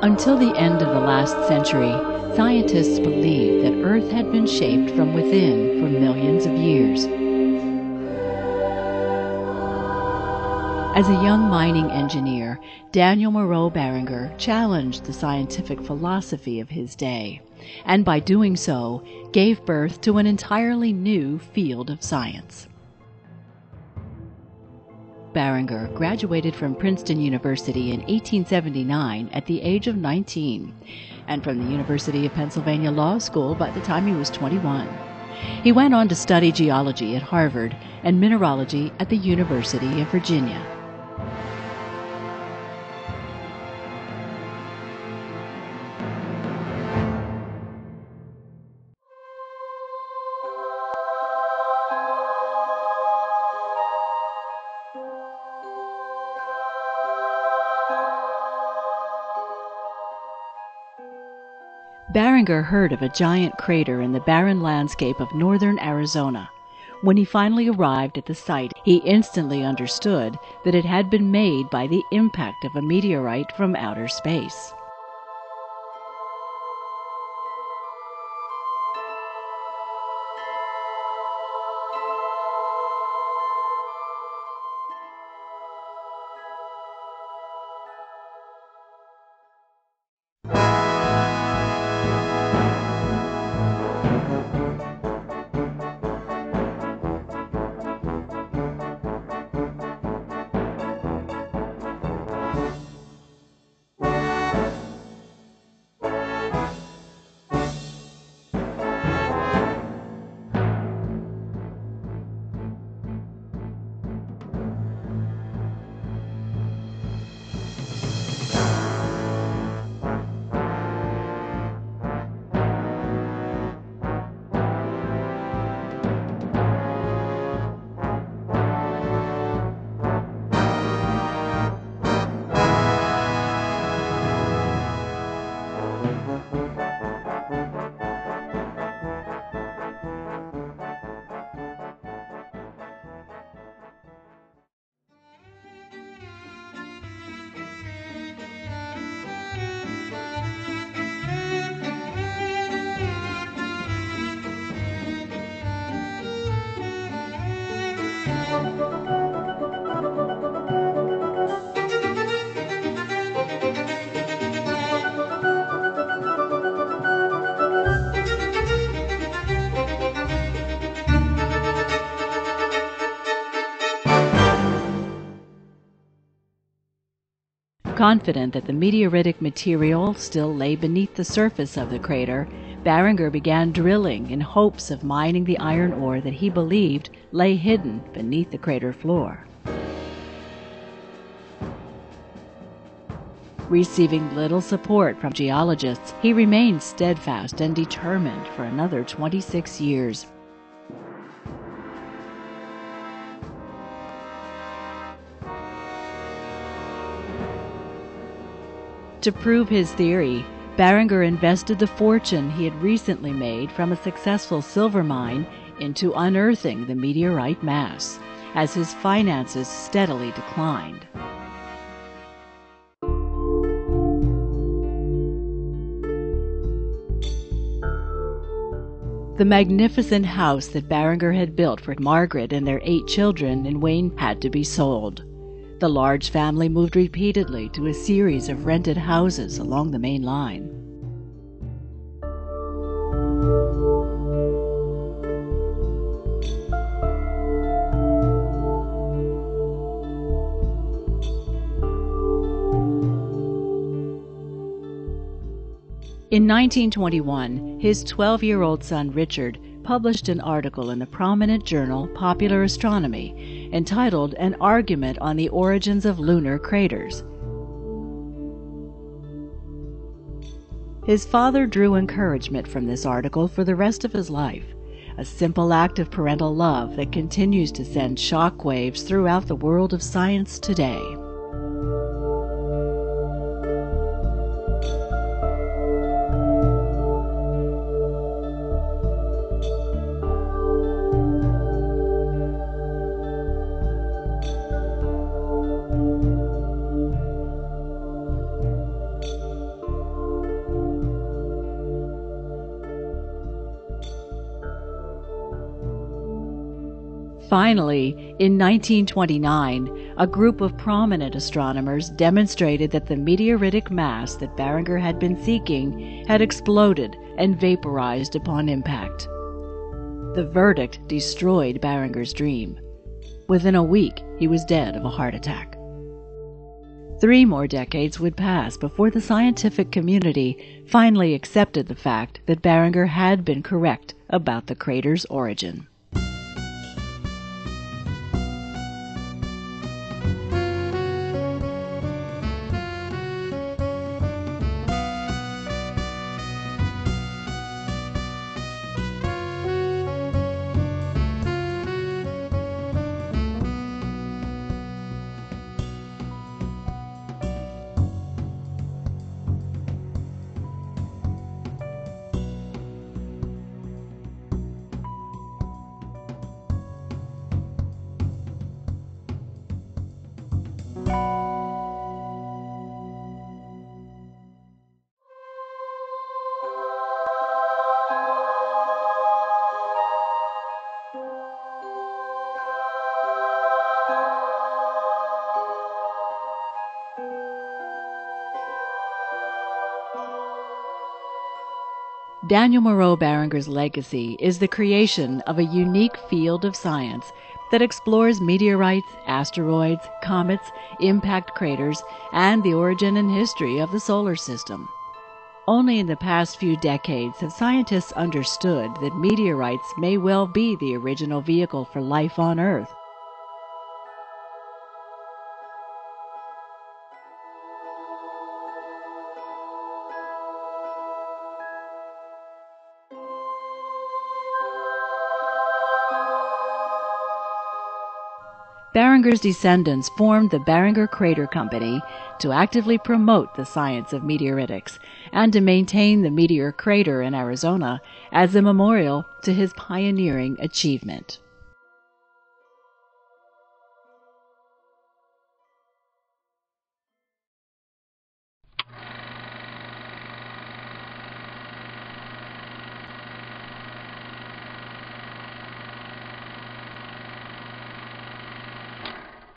Until the end of the last century, scientists believed that Earth had been shaped from within for millions of years. As a young mining engineer, Daniel Moreau Barringer challenged the scientific philosophy of his day, and by doing so, gave birth to an entirely new field of science. Barringer graduated from Princeton University in 1879 at the age of 19 and from the University of Pennsylvania Law School by the time he was 21. He went on to study geology at Harvard and mineralogy at the University of Virginia. Barringer heard of a giant crater in the barren landscape of northern Arizona. When he finally arrived at the site, he instantly understood that it had been made by the impact of a meteorite from outer space. Confident that the meteoritic material still lay beneath the surface of the crater, Barringer began drilling in hopes of mining the iron ore that he believed lay hidden beneath the crater floor. Receiving little support from geologists, he remained steadfast and determined for another 26 years. To prove his theory, Barringer invested the fortune he had recently made from a successful silver mine into unearthing the meteorite mass, as his finances steadily declined. The magnificent house that Barringer had built for Margaret and their eight children in Wayne had to be sold. The large family moved repeatedly to a series of rented houses along the main line. In 1921, his 12 year old son Richard published an article in the prominent journal Popular Astronomy entitled An Argument on the Origins of Lunar Craters. His father drew encouragement from this article for the rest of his life, a simple act of parental love that continues to send shock waves throughout the world of science today. Finally, in 1929, a group of prominent astronomers demonstrated that the meteoritic mass that Barringer had been seeking had exploded and vaporized upon impact. The verdict destroyed Barringer's dream. Within a week, he was dead of a heart attack. Three more decades would pass before the scientific community finally accepted the fact that Barringer had been correct about the crater's origin. Daniel Moreau Barringer's legacy is the creation of a unique field of science that explores meteorites, asteroids, comets, impact craters, and the origin and history of the solar system. Only in the past few decades have scientists understood that meteorites may well be the original vehicle for life on Earth. Barringer's descendants formed the Barringer Crater Company to actively promote the science of meteoritics and to maintain the Meteor Crater in Arizona as a memorial to his pioneering achievement.